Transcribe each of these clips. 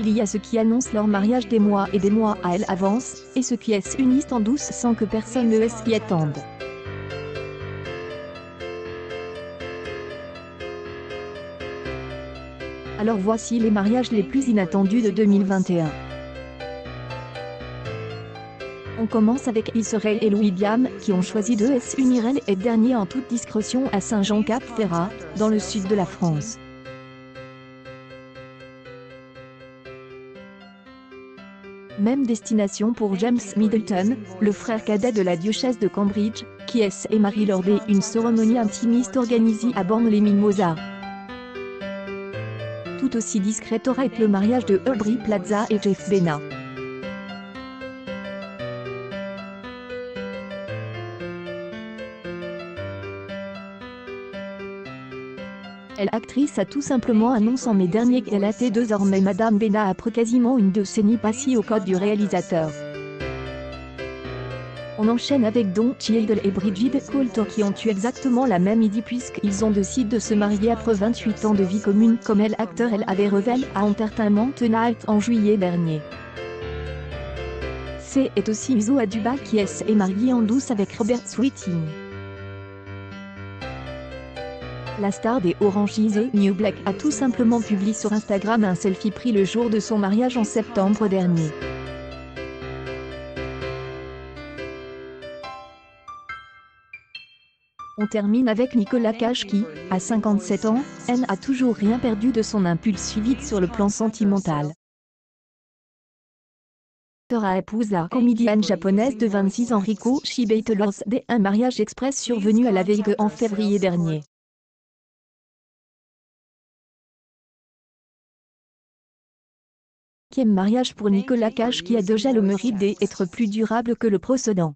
Il y a ceux qui annoncent leur mariage des mois et des mois à elle avance, et ceux qui s'unissent en douce sans que personne ne s'y attende. Alors voici les mariages les plus inattendus de 2021. On commence avec Israël et Louis Biam, qui ont choisi de s'unir elle et dernier en toute discrétion à Saint-Jean-Cap-Ferrat, dans le sud de la France. Même destination pour James Middleton, le frère cadet de la diocèse de Cambridge, qui est et marie lors une cérémonie intimiste organisée à Borne les Mimosas. Tout aussi discret aurait été le mariage de Aubrey Plaza et Jeff Bena. L'actrice a tout simplement annoncé en mai dernier qu'elle était désormais Madame Bena après quasiment une décennie passée au code du réalisateur. On enchaîne avec Don Cheadle et Bridget Coulter qui ont eu exactement la même idée puisqu'ils ont décidé de se marier après 28 ans de vie commune comme elle acteur elle avait révélé à Entertainment Tonight en juillet dernier. C est aussi Iso Aduba qui est mariée en douce avec Robert Sweeting. La star des Orange is New Black a tout simplement publié sur Instagram un selfie pris le jour de son mariage en septembre dernier. On termine avec Nicolas Cage qui, à 57 ans, n'a toujours rien perdu de son impulsivité sur le plan sentimental. Sera épouse la comédienne japonaise de 26 ans Riko Shibete lors d'un mariage express survenu à la veille en février dernier. Mariage pour Nicolas Cage qui a déjà le mérite d'être plus durable que le précédent.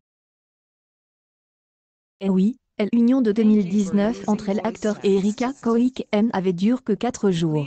Et eh oui, l'union de 2019 entre l'acteur et Erika Koik M avait duré que 4 jours.